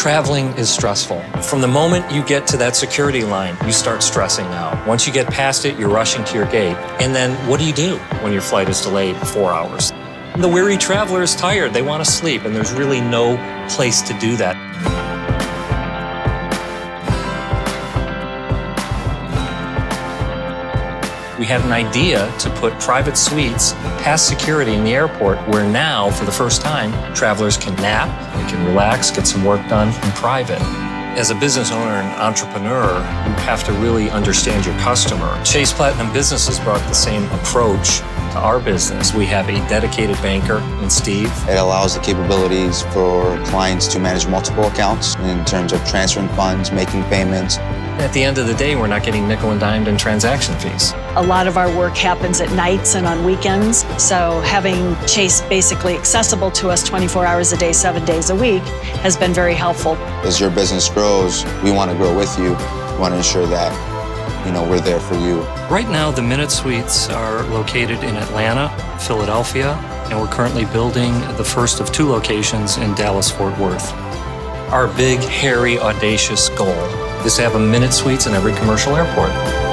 Traveling is stressful. From the moment you get to that security line, you start stressing out. Once you get past it, you're rushing to your gate. And then what do you do when your flight is delayed four hours? The weary traveler is tired. They want to sleep, and there's really no place to do that. We had an idea to put private suites past security in the airport where now, for the first time, travelers can nap, they can relax, get some work done in private. As a business owner and entrepreneur, you have to really understand your customer. Chase Platinum Business has brought the same approach to our business. We have a dedicated banker in Steve. It allows the capabilities for clients to manage multiple accounts in terms of transferring funds, making payments, at the end of the day, we're not getting nickel and dimed in transaction fees. A lot of our work happens at nights and on weekends, so having Chase basically accessible to us 24 hours a day, seven days a week has been very helpful. As your business grows, we want to grow with you. We want to ensure that, you know, we're there for you. Right now, the Minute Suites are located in Atlanta, Philadelphia, and we're currently building the first of two locations in Dallas, Fort Worth. Our big, hairy, audacious goal to have a Minute Suites in every commercial airport.